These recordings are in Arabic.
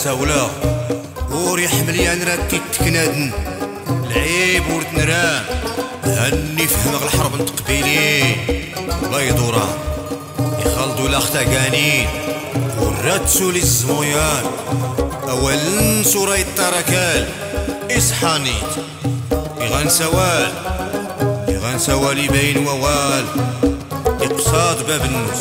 أكفل الساولة وريح مليان راكي تكنادن العيب ورتنران هني فهم الحرب نتقبيلين بيضوران يخلدوا لاختا قانين وراتسو للزمويان أولا سورة التركال إسحانيت يغان سوال. يغان سوالي بين ووال. إقصاد باب النص.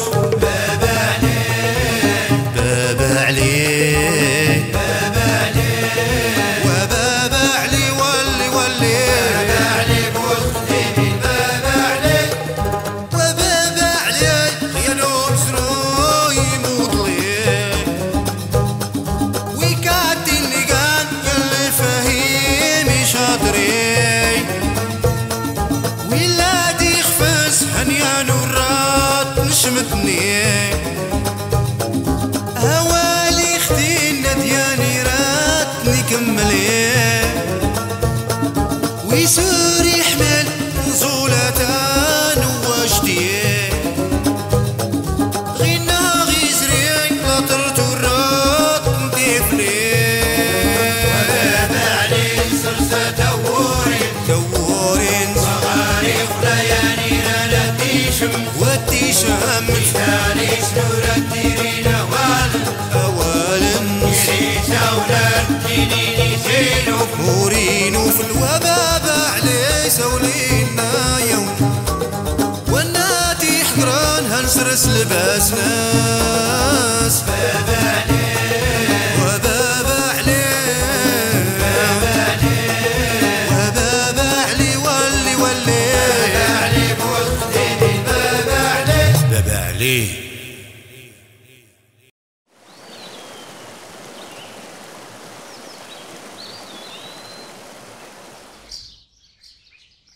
مورينو في الوباب علي سولينا يوم والناتي حقران هنسرس لباس ناس باب عليه وباب عليه وباب علي ولي ولي باب علي بوخدي باب علي باب علي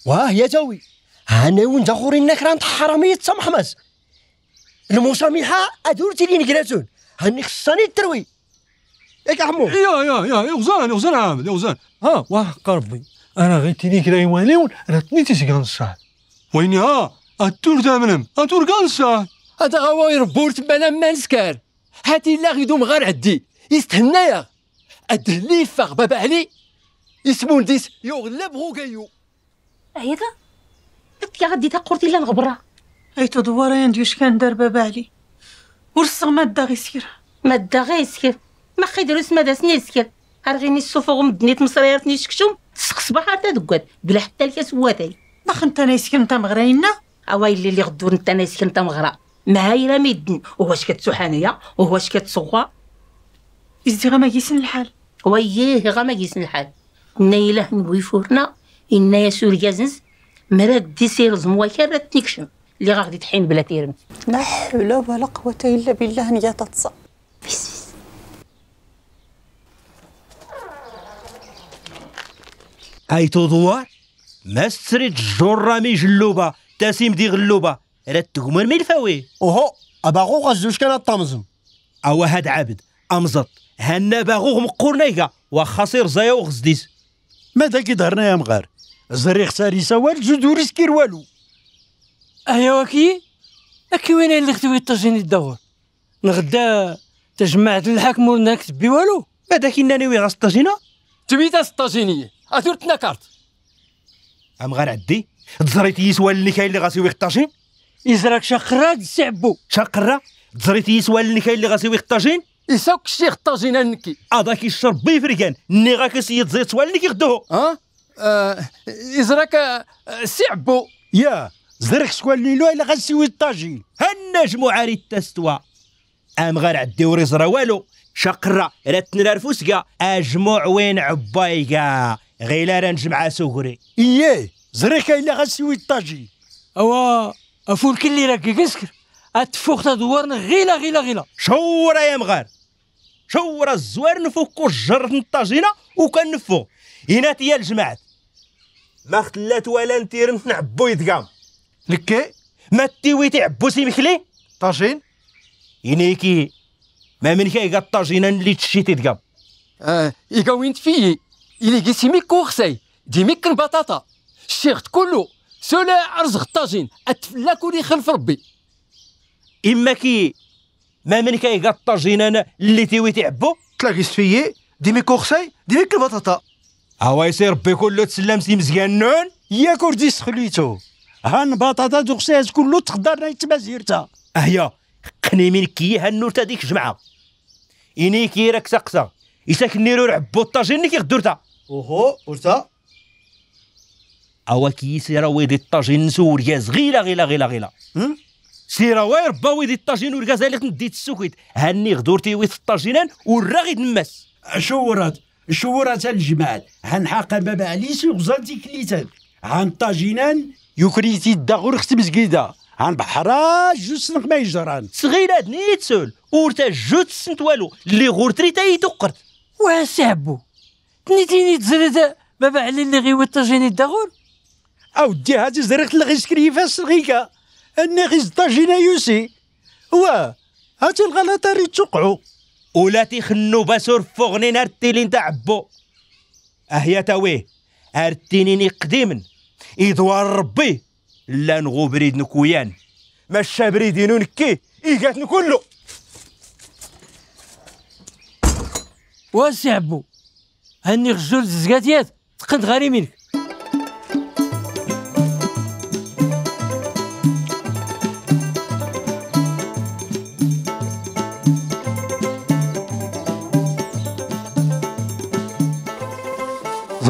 واه يا جوي أنا وين جاخوري النكران حرامية سمح ماس. المسامحة أدور تلي نقرأتون. هاني خصاني التروي. ياك عمو. يا يا يا يا غزان يا غزان عامل يا غزان ها وحق ربي أنا غيتيني كدا يوانيون أنا تنيتي سيكان الصح ويني؟ ها التور دامنم التور كان الصح هذا غوا يربورت بلا ما نسكر هاتي لا غيدوم غير عدي. يستهنايا الدهلي فاغ بابا علي. يسمون ديس يغلب غوكايو هيدا يا غدي تقورتي لا نغبرة ايتو دوارين ديوش كان دار بابا علي؟ ورسغ ما دا غيسير ما دا غيسكر ما خيدروس ما دا سنيسكر هرغيني السوفوغ مدنيت مصريرتني شكشوم تسقس بحر تا دقات بلا حتى الكاس واتاي ما خنت أنا يسكن انت مغرينا اوايلي إللي غدور انت أنا سكنت مغرا. مهايرة ميدن وهواش كتسوحانية وهواش كتسغوا يزدي غا ما كيسن الحال. وييه غا ما قيسن الحال. إنا إله نبوي فورنا إنا يا سوريازنز مراد دي سير زموا كارت نكشم اللي غادي تحين بلا تيرمت لا حول ولا قوة إلا بالله نيا تتصا. بس بس ايتو دوار ما ستريت الجرامي جلوبة تاسيم دي غلوبة راه تقمر من الفاوي أوهو اباغو غزوش كان الطمزم أو هاد عبد أمزط. هنا باغوغ مقورنيكا وخاصير زايا وغزديس ماذا كي ظهرنا يا مغار؟ زري خساري سوال جدو ريسكير والو. ايوا وكي؟ أكي وين اللي ختوي الطاجين الدور؟ نغدا تجمعت الحاكم نكتب بي والو. ماذا كنا ناوي غاس الطاجينة تبيتا الطاجينية ادور تنكرت ام غير عدي تزريتي يسوال اللي كاين اللي غاسيوي الطاجين يزرك شخرات السعبو شاقرة تزريتي يسوال اللي كاين اللي غاسيوي الطاجين يساوك الشيخ الطاجين نكي. اضاك الشرب بيفريكان. ني غاك سيد زيت سوال اللي كيخدوه ها؟ آه يزرك آه، سعبو يا زريخ سوال ليلو إلا غنسوي الطاجين هالنجم عاري التستوى أم غير عدي وريزرا والو. شقرة راتنا رفوسكا. أجمع وين عبايكا. غيلا رنجمع سوغري. اييه زريخ إلا غنسوي الطاجين أوا أفول كلي راك كسكر. اتفوق تدورنا غيلا غيلا غيلا. شورا يا مغار. شورا الزوار نفكو الجرة الطاجينة وكنفو هنا تيا الجماعات ما خلات ولا نتير نعبو يدقام لكي ما تيوي تعبو سي مخلي؟ طاجين؟ ينيكي ما من كاي الطاجينة اللي تشيتي دقام آه يقاوين فيه إلي قسمي كوخسي ديميك البطاطا. الشيخ كله سولا ارزق الطاجين. أتفلاك ولي خلف ربي. إما كي. ما من كي الطاجين أنا اللي تيوي تعبو تلاقي سفيي ديمي كورساي ديمي البطاطا. هوا يصير ربي كله تسلم سي مزيان نون يا كرديس خليتو. هان بطاطا دوغساز كله تقدر يتمازيرتا اهيا قني من كي هنورت هذيك الجمعه إني كي راك سقسا يساك نيرو رعبو الطاجين اللي كيغدورتا أوهو ورتا أوا كي سيرا ويدي الطاجين نسور يا غيلا غيلا غيلا غيلا؟ سيرا وير با ويدي الطاجين وركاز اللي نديت السوكيت هاني غدورتي ويت الطاجينان ورا غيد نماس. شورات شورات الجمال. هان حاقا بابا علي سيغزالتي كليتان هان طاجينان يكريتي الدغور ختم زقيدة هان بحرا جوج سنق ما يجران. صغيرات نيتسول ورتا جوج سنت والو. اللي غورتري تا يتقرت واسعبو تنيتيني تزرد بابا علي اللي غيوي الطاجيني الدغور أودي هادي زريخت لغيس كريفا صغيكا. أني غيز طاجينا يوسي. وا هاتي الغلطة ريت توقعو. ولا تيخنو باسور فوغني نار التيلين تاع عبو أهيا تاويه ارتينيني قديما يدوار ربي لا نغو بريد نكويان. ماشا بريدين نكي إيقات كله واسعبو هاني غجول زكاتيات تقد غاري منك.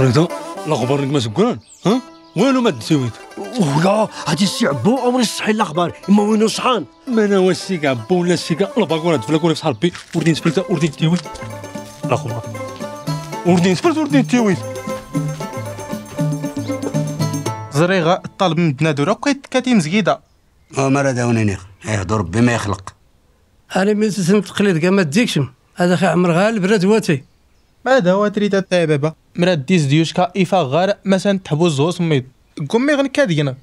زريدة لا غبرنك ما سكران ها؟ وينو ما تسويت؟ ولا هادي السي عبو عمري صحي الأخبار إما وينو صحان؟ ما أنا واسيك عبو ولا سيكا لا باكورة تفلاكورة في صحابي وردين سبلتا وردين تيويت لا خبر وردين سبلتا وردين تيويت زريغة طالب من بنادوره وكيت كاتي مزقيده عمر هذا ونينيخ يهضر ربي ما يخلق. أنا من سن تقليد كاع ما تديكشم هذا خي عمر غالب رادواتي هذا هو تريد تاع بابا مراد ديز ديوشكا إيفا غار مثلا تحبو الزو سميد قمي غن كادينا.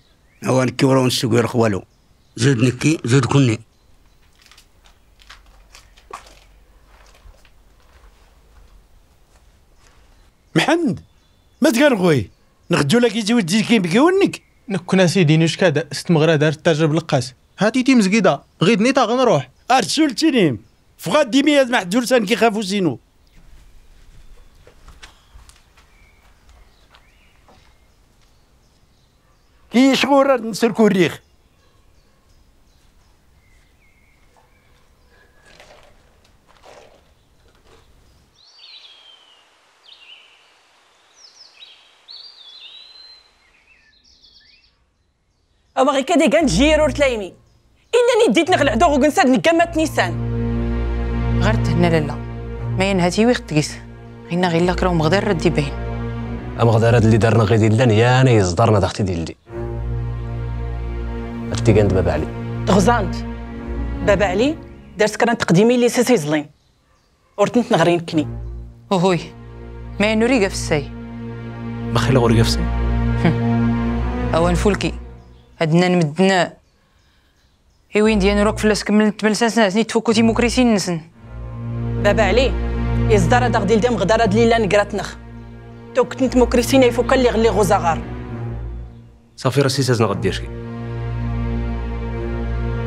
هو نكي ورا ونسوق غير خوالو. زيد نكي زيد كني. محمد ما تقرغوي نخدو لك يجي ودي كي بكونك نكون سيدي نوشكا دا ست مغرا دار تاجر بالقاس هاتي تي مزقيده غيد نيتا غنروح أرسل تنيم فغاد ديمي مع الدرسان كيخافو زينو. كي شغور نسلكو الريخ أما غير كده كان جيرور تلايمي إنني ديت نغل عدو وقنساد نقامات نيسان. غير تهنا لالا ما ينهاتي ويخ تقيس غينا غير لك راهم غدار ردي باين أما غدار هاد اللي دارنا غير ديال يا أنا يصدرنا داختي ديالي هادي كانت بابا علي. غزانت بابا علي دارت كران تقديمي لي ساسي زلين. ورتنت نغرين كني وهوي ما ينوري في الساي. بخيل غوري قفسي اوان فولكي هادنا نمدنا. ايوين ديال روك فلاس كملت بلساس ني تفوكو تيموكريسي نسن. بابا علي يصدر هذا غدي الدم غدار هاد ليلا نقرات نخ. تو كنت نتموكريسينا يفوك اللي غلي غوزاغار. صافي راسي سازنا غدير شي.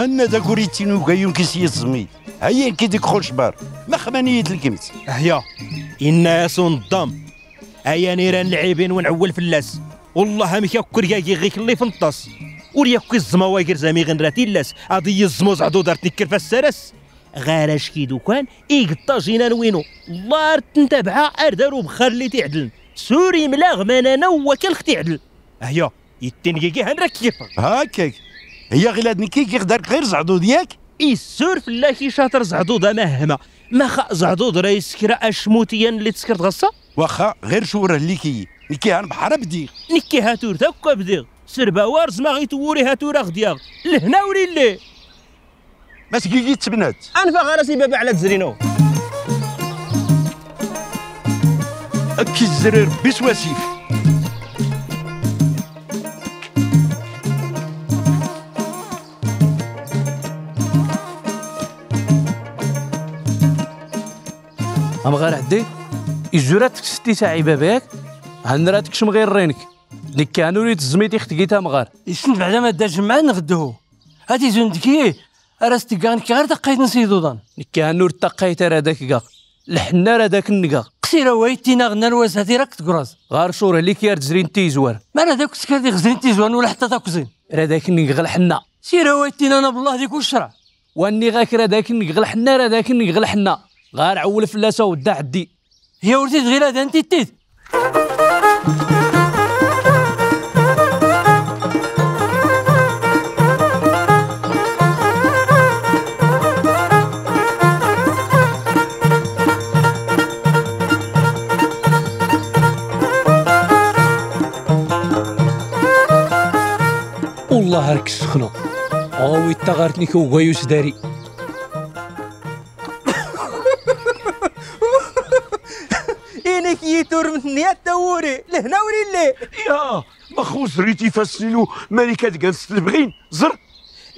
هنا دا كوريتينو كايون كيسي الزمي هيا كي ديك خول شبار. ما خمانية الكمت هيا. الناس نضام ايا نيران اللاعبين ونعول فلاس. والله مك يكر ياكي غيك اللي فنطاس. ورياكي الزما واكر زامي غنراتي لاس. أدي الزمو زعدو دارت نكر فالسرس غاراش كي دوكان؟ إيقطا جينا نوينو. الله تنتبعا أردارو بخار اللي تعدل سوري ملاغ مانانا وكل ختي عدل هيا يتنقيقي هنركب هاكاك. هي غير نكي كيقدر غير زعدو دياك السور فلا كي شاطر زعدود مهما. ما خا زعدود راه يسكر أشموتيا اللي تسكرت غصه واخا غير شوره اللي كي. نكي بحر بدي نكي هاتور تاكا بديغ سربا وارز ما غيتوري هاتو راه غدياغ لهنا وليلي ما تكيكي تبنات. انفا غراسي بابا على تزرينو. أكي الزرير بسواسيف أم غير عدي؟ يجوراتك ستي تاعي باباك هنراتك شم غير رينك. ديك كانوا لي تزميتي ختكيتا مغار يسن بعدا ما داش معاه نغدوه. هاتي زندكي راستي كانك غير دقيت نسيدو ضن كانوا تقيت راه داك كاع الحنا راه داك النقا قصيرة ويتينا غنا الواس هاتي راك تقراز غار شور عليك يا تزرين تيزوار ما راه داك سكادي غزرين تيزوان ولا حتى تاكوزين راه داك النقا الحنا سيرا ويتينا أنا بالله ديك وشرع واني غاك راه داك النقا الحنا راه داك النقا الحنا غار عول فلاسة ودا عدي. هي ولدي غير هذا أنت تيت. والله راك سخنو أو غارتني كو غيوس داري إنك يتور من نيات توري لهنا وليلي يا مخوز ريتي فاسلو ملكة جالس البغين. زر.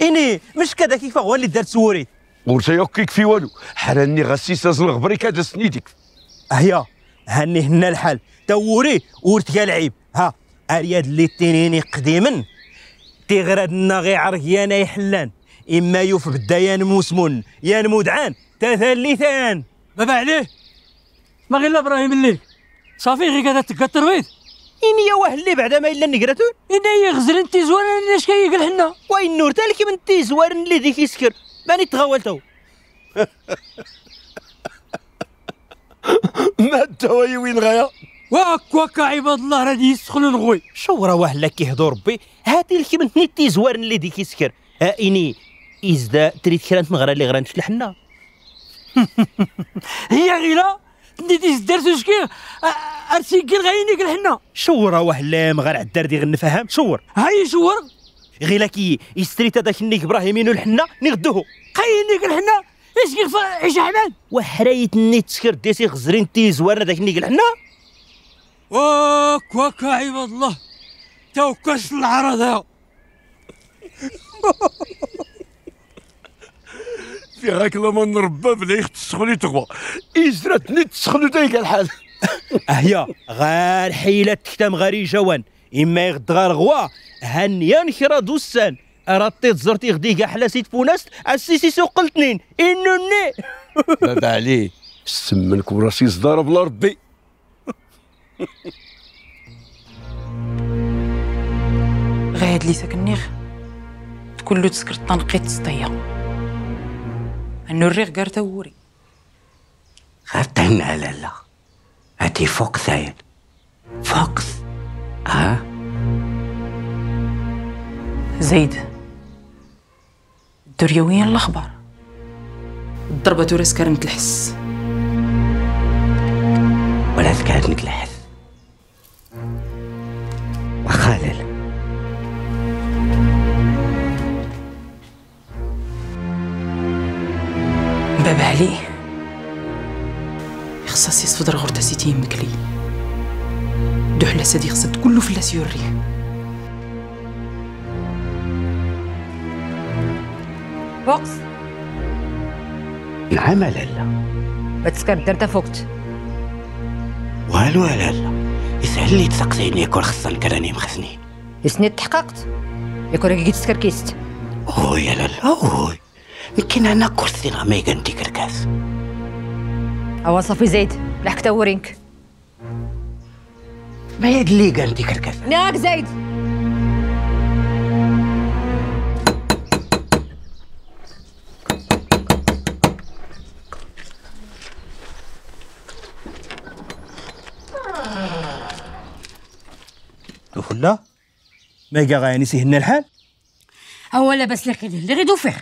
إني مش كذا كيف هو اللي دار سوري ورتا يوكيك في والو؟ حراني غسيسة زلغبري كادا سنيدك هيا هني هنا الحال. توري ورتك العيب. ها أرياد اللي تينيني قديما. تيغردنا غي عرقيانا يحلان. إما يوف بدا ينمو سمون ينمو دعان تثلثان بابا عليه. ما غير إبراهيم اللي. صافي غير قاعدة تكتر بيت إني يا واه اللي بعدا ما إلا نقراتون إني يغزل أنت زوار اش كيقل حنا وين نور تالك من تي زوار اللي ديك يسكر؟ ماني تغولتو ما الدوايا وين غايا واك واك عباد الله راه يسخنوا نغوي. شو راه واه لك يهضر ربي؟ هاتي لك من نيتي زوار اللي ديك يسكر؟ ها إني إزدا تريد كرانت مغرا اللي غرانت لحنا. هي غيلا؟ نديتي الدرس شكي؟ ارسيكي غاينيك الحنا. شور واه لا مغار عدار دي غنفهم شور. هاي شور. غير لكي يستريت هذاك النيك ابراهيمين الحنا نغدوه. قاينيك الحنا. إيش كيف عيش حماد وحرايت نيت تسكر ديسي غزرين تي زوار هذاك النيك الحنا. واك واك عباد الله. توكس العرض هاو في غاك لما نربى بدا يختسخني تغوى إزرتني تسخنو دايك الحال. هيا غار حيلة تكتم غاري جوان. إما يغد غار غوا هنيا نكرا دوسان. رطيت زرتي غدي كاع حلاسيت فوناست السيسي سوق الاثنين إنو ني. بابا عليه سمنك وراسي صدار بلا ربي. غايد لي سكنيخ تكون له تسكر التنقيط سطية انو الريغ قار توري. غاتهنا لا لا. هاتي فوق ثاين. فوكس ها؟ زيد. الدريويين الأخبار. الضربة تورس كرنت الحس ولا ذكرت نكلحث وخالل سيتي مكلي. دو حلا سادي خصت كله فلاس يوري فوكس. نعم لالا ما تسكر درتا فوقت والو لالا يسهل لي تسقسيني يكون خصنا كراني مخزنين يسني تحققت؟ يكون كي تسكر كيست يا لالا اوه يمكن أنا كرسي ما يقندي كركاس. اوا صافي زيد. لحك تورينك ما يدلي قندي كركاس ناك زيد ولا ما كاع غاني سهلنا الحال؟ هو لاباس لك اللي غيدو فيه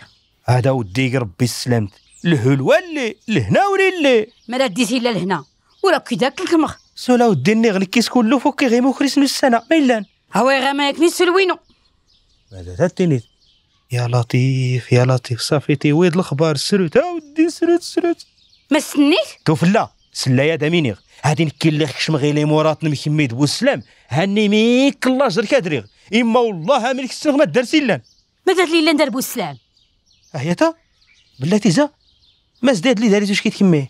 هذا وديك ربي السلامت الهلوة اللي لهنا ولي اللي. ما لا ديتي إلا لهنا. ورا كي داك الكمخ سولا ودي اللي كيس كله فوق غيمو كريسمس السنة. ما إلان هو غير ما يكنيش سلوينو. ماذا تتني يا لطيف يا لطيف. صافي تيويض الاخبار سروت. اودي سروت سروت. ما استنيت توفلا. سلا يا دامينيغ هادي نكين لك شمغيلي مرات نمكميد بوسلام هاني ميك الله جر كادريغ إما والله ملك السنغ ما دار سيلان ما درت لي لا ندربو السلام اهيتا بلاتي زا. ما زداد لي داريت واش كيتكمي.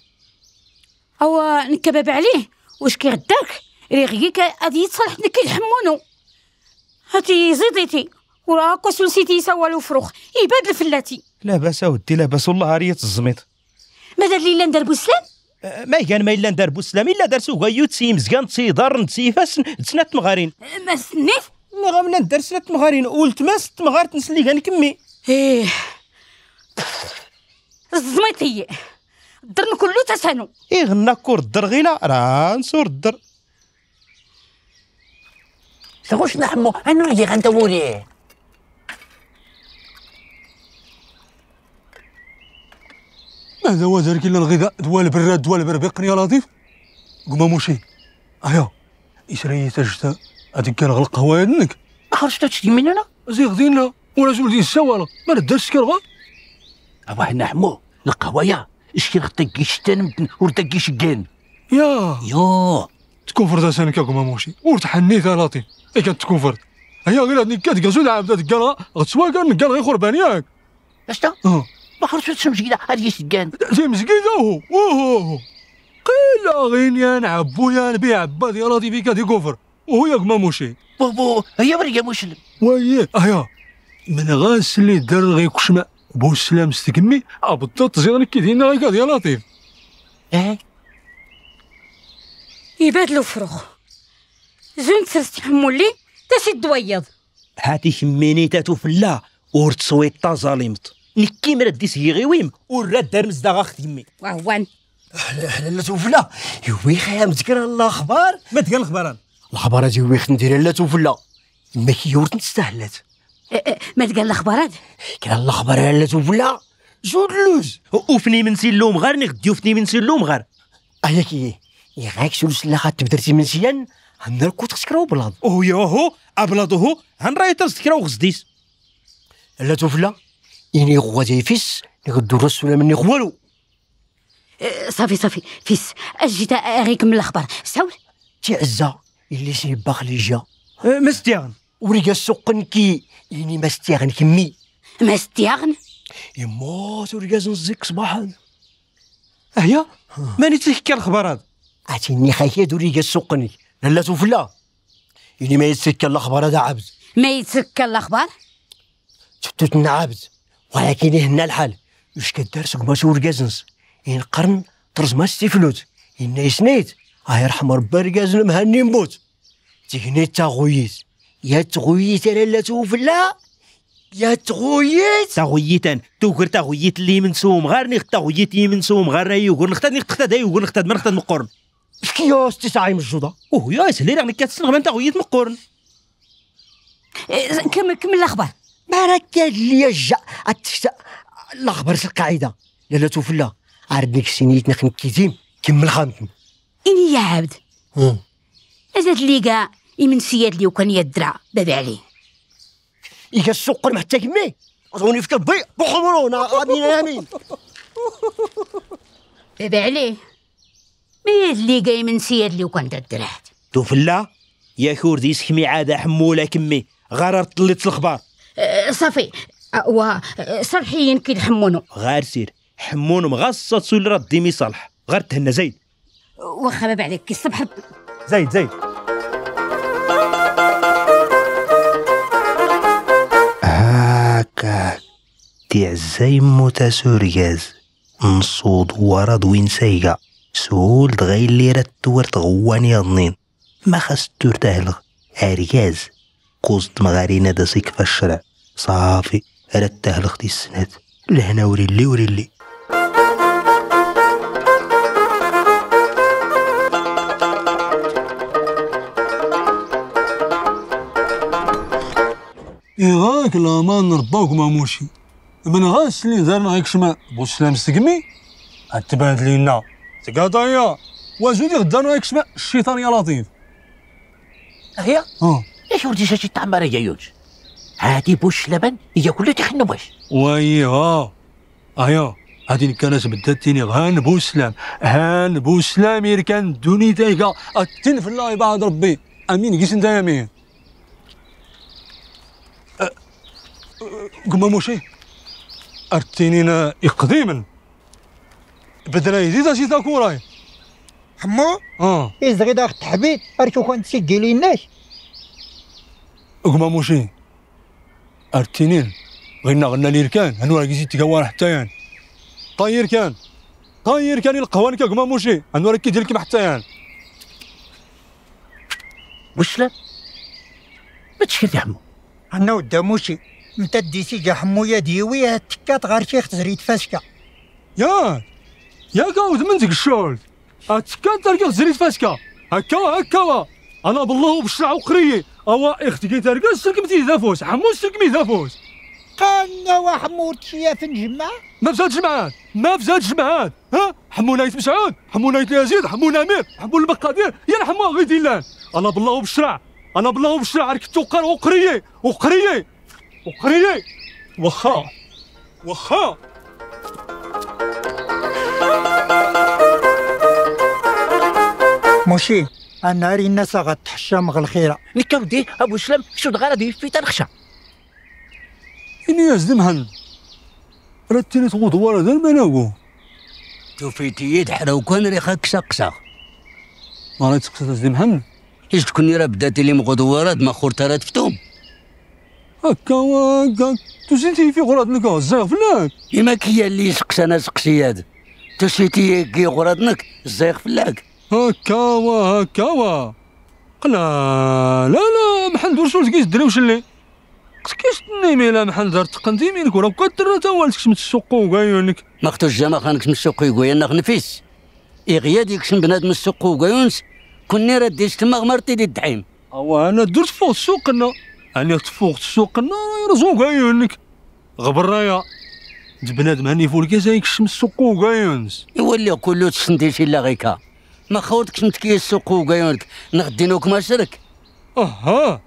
هو نكباب عليه. واش كيغداك؟ ريغيك غادي يتصالح نكي الحمونو. هاتي زيديتي. وراه كوس نسيتي له فروخ. يباد الفلاتي. لا بأس أودي لا بأس والله عارية الزميط. ما دار لي لا ندربو السلام أه، ما كان ما إلا ندار بوسلام إلا دار سوغا يوتسي مزكان تصيدر نتسيفاس تسنات مغارين. ما استنيت مي غامنا ندار سنات مغارين. قلت ما ست مغار تنسلي كنكمي إيه. الزميطي الدرن كله تسانو إيه غنا كور الدر غيلا راه نسور الدر. تغوش نحمو؟ أنا اللي غندوريه هذا هو ذلك الا الغذاء؟ دوا البراد دوا البربقني يا لطيف. قما موشي. ايا يسري تجتا. هذيك كان غلق قهوه يدنك ما خرجت تشتي مننا زي غدينا ولا شو بدي السوالة. ما رداش سكر أبا حنا حمو القهوه يا اش كي غتقي شتان ورتقي شكان يا يا تكون فرد سنك يا قما موشي ورتحنيت يا لطيف اي كانت تكون فرد هيا غير هاد نكات كازو عبد هاد قال غتسوا كان قال غير خربان ياك اشتا ما خرجتش هذه شكان زي مسكينه هو وهو قيل غينيا نعبو يا نبيع عباد يا لطيف كاد يكفر وهو يا قما موشي بو هيا بريا مسلم ويه ايا من غاس اللي دار غي كشماء بو السلام استكمي بالضبط. زي كي دينا غيك يا لطيف آه يبادلو فروخ. زون تسرس تحمولي تاسي دويض. هاتي خميني تاتو فلا ور تصويت طازاليمط نكي مرا دي سيغي ويم. ورا دار مزدا غا خدمي وهوان. لا توفلا يوي خيا مذكر الاخبار ما تقال الاخبار الاخبار هذه يوي ندير لا توفلا ما كيورت نستاهلات ما تقال الاخبارات كان الأخبار لا توفلا زود لوز. وفني من سيلوم غار نغديو فني من سيلوم غار ايا كي يغاك شو السلاخات تبدرتي من سيان؟ هنركو تسكرو بلاض أو يا هو ابلاضو هو هنراي تسكرو غزديس. لا توفلا يعني غواتي فيس نغدو الرسول مني والو. أه، صافي صافي فيس أجي غيك من الأخبار. ساول. تعزا اللي سيباخ لي جا مستيغن وريقا السوق كي يعني ما استيغن كمي. ما استيغن؟ يموت وريقا زنزيك صباحا. أهيا؟ ماني تحكي الاخبار هذا؟ عتيني خايا دوريقا السوقني لا توفلا. يعني ما يتسكى الاخبار هذا عبد. ما يتسكى الاخبار تتوتنا عبد. ولكن هنا الحال. واش كدار سوق ما سور كازنس إن قرن طرز ما ستيفلوت إن يسنيت. آه يرحم ربي ركازن مهني نموت تهني تغويت يا تغويت أنا لا توفلا يا تغويت! تغويتان توكر تغويت اللي من سوم غير نخت تغويت لي من سوم غير يوغر نختار نختار دا يوغر نختار ما نختار مقرن. كيوس تسعي من الجوده أوه يا سهلي راني كتسنغ من تغويت مقرن. كمل كمل الأخبار. ما راك قال لي جا الأخبار القاعدة. لا لا توفلا عرضنيك سنيت نخن كيتيم كمل خامتم إني يا عبد. زاد لي كاع يمن سياد لي وكان يدرع بابا عليه إيكا السكر محتى كمي أظوني في كبي بخمرونا غادي نامين بابا عليه ما ياد لي كاع يمن سياد لي وكان درعت توفلا يا كوردي سكمي عادة حمولة كمي. غير طلت الاخبار أه صافي. أه و أه صالحين كي نحمونو غير سير. حمون مغصة تسول راه ديمي صالح. غير تهنى زايد واخا باب عليك كي الصبح زايد زايد تعزاي موتا سورياز. نصود ورد وين سايقا سول دغاي اللي راه تور تغواني الظنين ما خاص تور تهلغ. ارياز قوزت مغارينا دا سيك فالشرع صافي. راه تهلغ دي السنات. لهنا وريلي وريلي. إيغاك الأمان رباك ما موشي من غاس اللي دارنا هيك شما. بو السلام استقمي هتبان لينا. تقاطعيا وزودي غدارنا هيك شما. الشيطان يا لطيف. هي آه إيش ولدي شاشي تعمر يا يوج؟ هادي بوش لبن هي كلها تخنو باش ويها. ايا هادي نكاناس بداتيني. هان بوسلام هان بوسلام يركان دوني تايكا اتن في الله بعد ربي. أمين. كيس انت يمين قما موشي أرتينينا اقديما. بدنا يزيد شي تاكوراي حمو؟ آه. إزغي داخل تحبيت أركو كنت سجلي الناس. قما موشي ارتينين غينا غنا لي ركان هنورا كيسي تكوان حتى يان. طاير كان. طاير كان القهوان كا قما موشي هنورا كي ديال كيما حتى يان. واش لا؟ ما تشكل يا حمو. أنا ودا موشي متدي سيجا حمو يا ديوي تكات غير شيخ تزريد فاسكا. يا يا قاود من ديك الشغل اتكان ترقى زريت فاسكا. هكا هكا. أنا بالله بالشرع وقريه أوا إختي كي ترقى سلكمتي ذافوس حمو سلكمي ذافوس قالنا وحمو تشيا في الجمع ما فزاد جمعات ما فزاد جمعات ها؟ حمو نايت مسعود حمو نايت يزيد حمو نمير حمو المقادير يا حمو غير ديلان أنا بالله بالشرع أنا بالله بالشرع ركبت وقر وقريه وقريه وقريه واخا واخا موشي أنا ري الناس غتحشم الخيرة. نكا ودي أبو سلام شو غادي في تنخشى إني يزدم هن رتيني تغوض ورا ذا المناقو توفيتي دحرا كان ريخا كسا كسا ما راه تقصد تزدم هن إيش تكوني راه بداتي لي مغدورات ما خورت راه تفتوم هكا وهكا تسيتي في غراد نكا الزاغ فلاك. إما كي اللي سقسانا سقسياد تسيتي كي غرادنك الزايغ فلاك. هكا وهكا و قلا لا لا محل شو كيس دري وش اللي؟ كيس تنيمي لا محل دار تقنتي مينك ورا كتر تا والدك من السوق وكايونك ما اختو الجامع خانك من السوق ناخ نفيس. إغيا ديك بنادم من السوق وكايونس كوني راه ديش تما غمرتي دي الدحيم اوا أنا درت فوق السوق أنا أنا فوق السوق يرزوق عيونك. غبر رايا. بنادم هاني فوق كيسايك من السوق وكايونس يولي كله تسندي شي لا غيكا ما خاوتكش نتكي السوق وكايونك نغدينوك ما شرك. أها.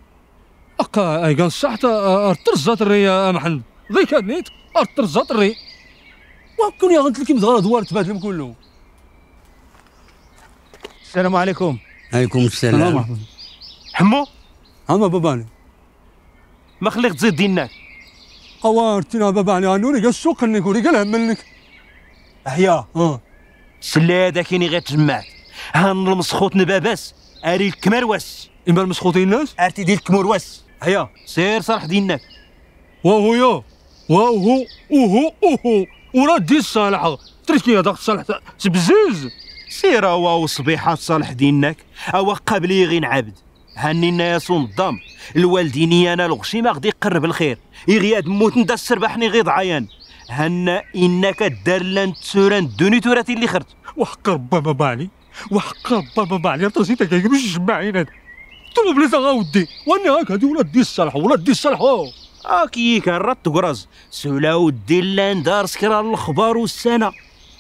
اكا أي كان صحت ارترزات الري يا محمد. ذيك نيت. ارترزات الري. وكون يا غنت لك مزغره دوار تبادلهم كله السلام عليكم. عليكم السلام. حمو؟ أما باباني. ما خليك تزيد دينك. قوارتنا باباني غنوري قال السوق انك وري قال هملك أحيا. آه. سلا هذا كيني غير تجمعت هان المسخوط نباباس أري الكمرواس إما المسخوطين الناس أرتي ديال الكمرواس هيا سير صالح دينك. وهو يا. وهو وهو وهو ورا دي الصالحة. تركي هذاك الصالح تبزيز سير هو صبيحات صالح دينك. أو قبلي غير عبد. هنينا يا صندام الوالديني أنا الغشيمه غادي يقرب الخير. يغياد موت نتا السربحني غير ضعيان هنا إنك دار لأن تسوران دوني توراتي اللي خرت وحق ربا بابا علي وحق ربا بابا علي راسي كاين مش جمعين هاد. تو بليس غاودي وأنا هاك هادي ولاد دي الصالح ولاد دي الصالح اكي كان رات قراز. سولا ودي لأن دار سكرا الخبار والسنة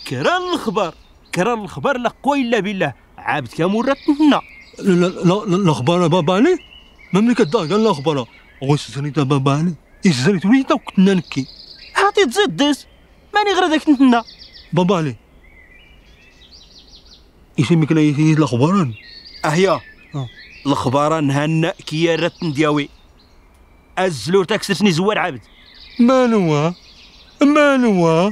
كرا الخبار. كرا الخبار لا قوه إلا بالله. عابد كامورات هنا لا لا لا الاخبار بابا علي مملكة دار قال الاخبار غوس زريتا بابا علي زريت ويتا وكنا نكي تزيد ديس. ماني غير ذاك هنا بابا علي يسميك لا يسيد الأخبار؟ أهيا. الخباران هنا كي رات ندياوي. الزلور تاكسرتني زوار عبد. مالوا؟ مالوا؟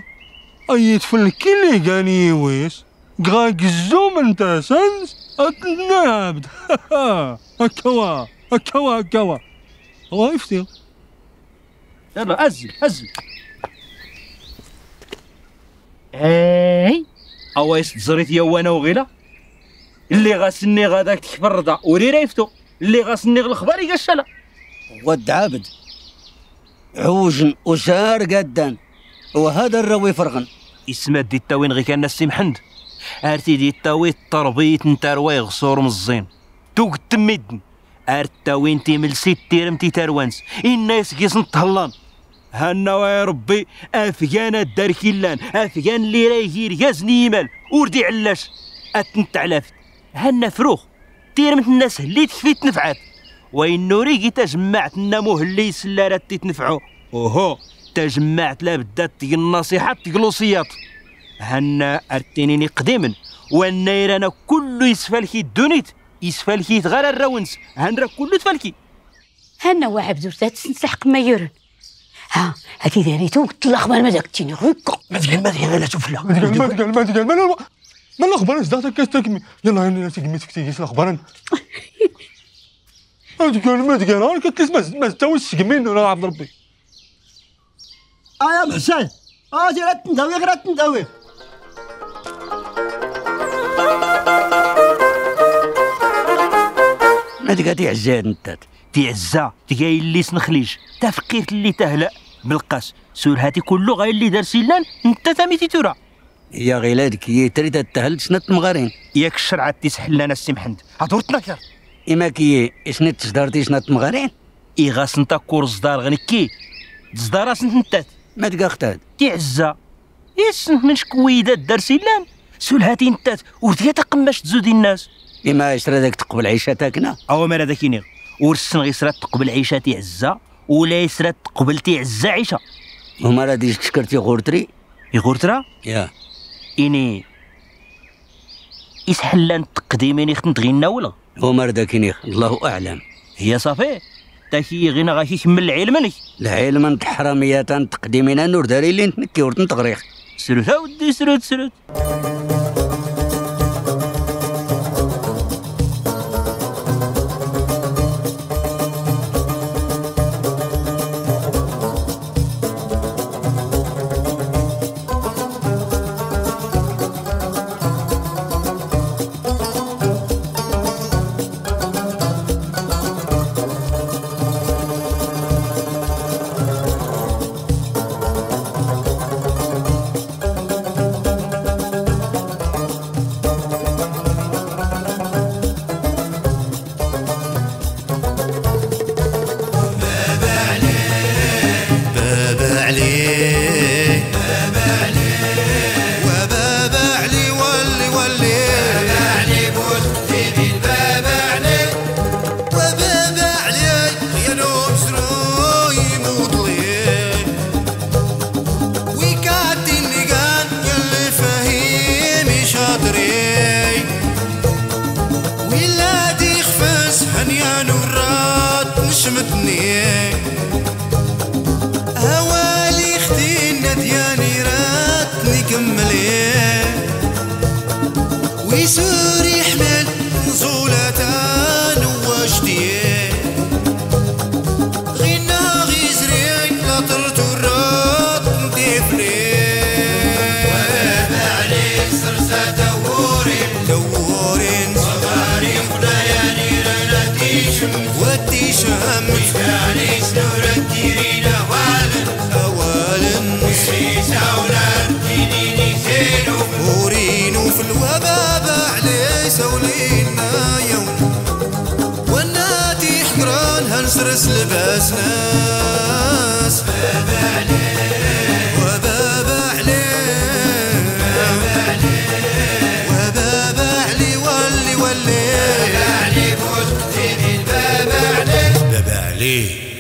أي تفلكي اللي قاني ويس قاك الزوم انت سنس اتنابد هكوا هكوا هكوا هو يفتي يلا ازل ازل اي اوايس تزريت يا وأنا وغيلا اللي غاسني غاداك تكبردا وري ريفتو اللي غاسني الخبار يقشلا ود عابد عوج وسار قدان وهذا الروي فرغن اسمها دي التاوين غي كان السي محمد ارتي دي التاوي تربيت نتاروي غصور مزين توك تميدن ارتاوين تيمل ست تيرمتي تاروانس الناس كيس نتهلان. هنا يا ربي افغان الدار كيلان. افغان اللي رايجير يازني يمال وردي علاش؟ أتنت علافت هنا فروخ. تيرمت الناس اللي تكفيت نفعات وين نوريكي تجمعت النموه اللي يسلا راه تتنفعو أوهو. تجمعت لابد تجي النصيحة تجلوسيات هنا أرتينيني قديما والنير أنا كله يسفلكي الدونيت يسفلكي غير الرونس هنرا كله تفلكي هنا وعبدو تنسحق ما يرن. ها هاتي داريتو قلت الاخبار ما داكتيني غيكا ما تقال ما تقال لا تفلا ما تقال ما تقال ما تقال ما لا ما الأخبار؟ اش داتك كاستكمي يلا أنا تقمي تكتيكيش الأخبار؟ ما تقال ما تقال أنا كتلس ما تاويش تقمين ولا عبد ربي. آه يا محسن آه جي راه تنداوي غير تنداوي ما تقا تعزاد انت تعزا تقاي اللي سنخليج. تفكيرت اللي تهلأ. بالقاس سور هاتي كله غاي اللي دار سيلان انت تميتي تورا. يا غيلادك يا تريد تهل شنت مغارين ياك الشرعة تسحل لنا السي محمد. هدورتنا كار إما كي شنت تصدرتي شنت مغارين إي غاس انت كور صدار غنكي تصدار سنت انتات ما تقا اختاد تعزا يسن من شكويدات دار سيلان. سول هاتي انتات ورتيا تقماش تزودي الناس. إما شرا داك تقبل عيشة تاكنا. أو مالا داك ينيغ ورسن غيسرات تقبل عيشة تعزا ولا يسرات تقبل تعزا عيشة. هما راه ديش تشكرتي غورتري. يغورترا يا. إني يسحلان تقديمين خنت غينا ولا؟ هما راه داكيني الله أعلم. هي صافي. تاكي غينا غاكي يكمل العلم العلم أنت حراميات تقديمين نور داري اللي نتنكي ورت نتغريق سروت ودي سروت سروت. هنسرس لباس ناس. باب عليه وباب عليه وباب علي ولي ولي. باب علي باب علي علي.